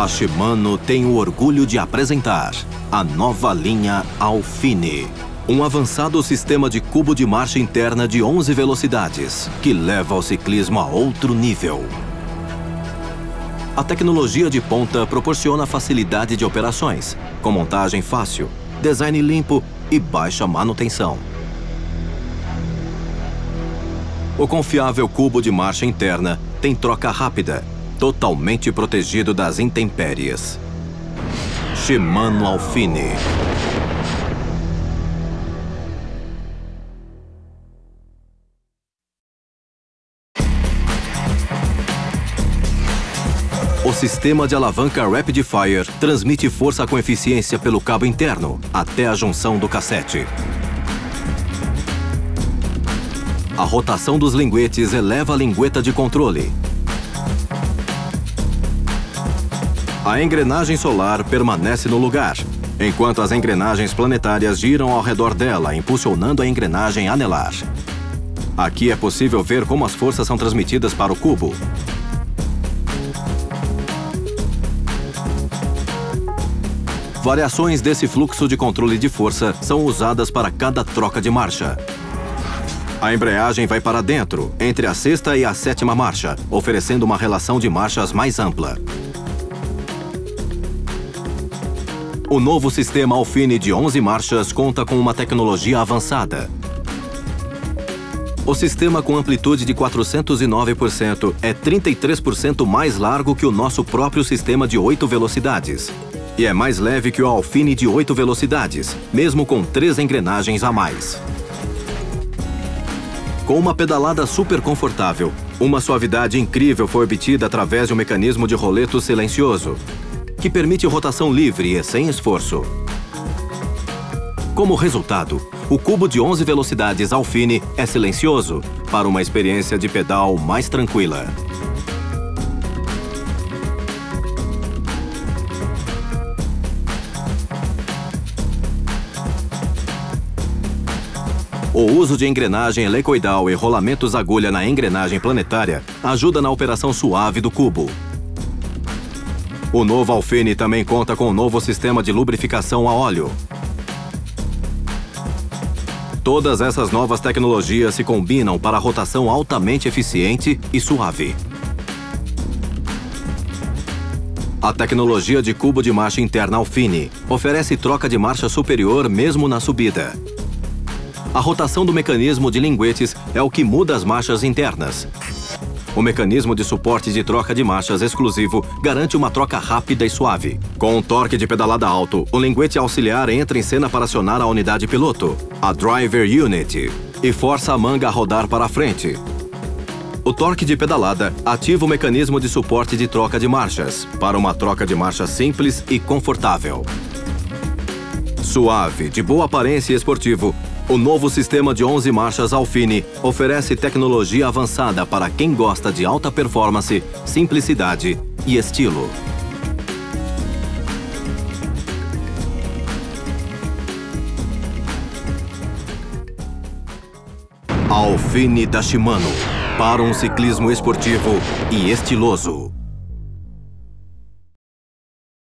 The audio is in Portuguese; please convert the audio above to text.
A Shimano tem o orgulho de apresentar a nova linha Alfine. Um avançado sistema de cubo de marcha interna de 11 velocidades, que leva o ciclismo a outro nível. A tecnologia de ponta proporciona facilidade de operações, com montagem fácil, design limpo e baixa manutenção. O confiável cubo de marcha interna tem troca rápida, totalmente protegido das intempéries. Shimano Alfine. O sistema de alavanca Rapid Fire transmite força com eficiência pelo cabo interno até a junção do cassete. A rotação dos linguetes eleva a lingueta de controle. A engrenagem solar permanece no lugar, enquanto as engrenagens planetárias giram ao redor dela, impulsionando a engrenagem anelar. Aqui é possível ver como as forças são transmitidas para o cubo. Variações desse fluxo de controle de força são usadas para cada troca de marcha. A embreagem vai para dentro, entre a sexta e a sétima marcha, oferecendo uma relação de marchas mais ampla. O novo sistema Alfine de 11 marchas conta com uma tecnologia avançada. O sistema com amplitude de 409% é 33% mais largo que o nosso próprio sistema de 8 velocidades. E é mais leve que o Alfine de 8 velocidades, mesmo com três engrenagens a mais. Com uma pedalada super confortável, uma suavidade incrível foi obtida através de um mecanismo de roleto silencioso, que permite rotação livre e sem esforço. Como resultado, o cubo de 11 velocidades Alfine é silencioso, para uma experiência de pedal mais tranquila. O uso de engrenagem helicoidal e rolamentos agulha na engrenagem planetária ajuda na operação suave do cubo. O novo Alfine também conta com um novo sistema de lubrificação a óleo. Todas essas novas tecnologias se combinam para a rotação altamente eficiente e suave. A tecnologia de cubo de marcha interna Alfine oferece troca de marcha superior mesmo na subida. A rotação do mecanismo de linguetes é o que muda as marchas internas. O mecanismo de suporte de troca de marchas exclusivo garante uma troca rápida e suave. Com um torque de pedalada alto, o linguete auxiliar entra em cena para acionar a unidade piloto, a Driver Unit, e força a manga a rodar para a frente. O torque de pedalada ativa o mecanismo de suporte de troca de marchas, para uma troca de marcha simples e confortável. Suave, de boa aparência e esportivo, o novo sistema de 11 marchas Alfine oferece tecnologia avançada para quem gosta de alta performance, simplicidade e estilo. Alfine da Shimano para um ciclismo esportivo e estiloso.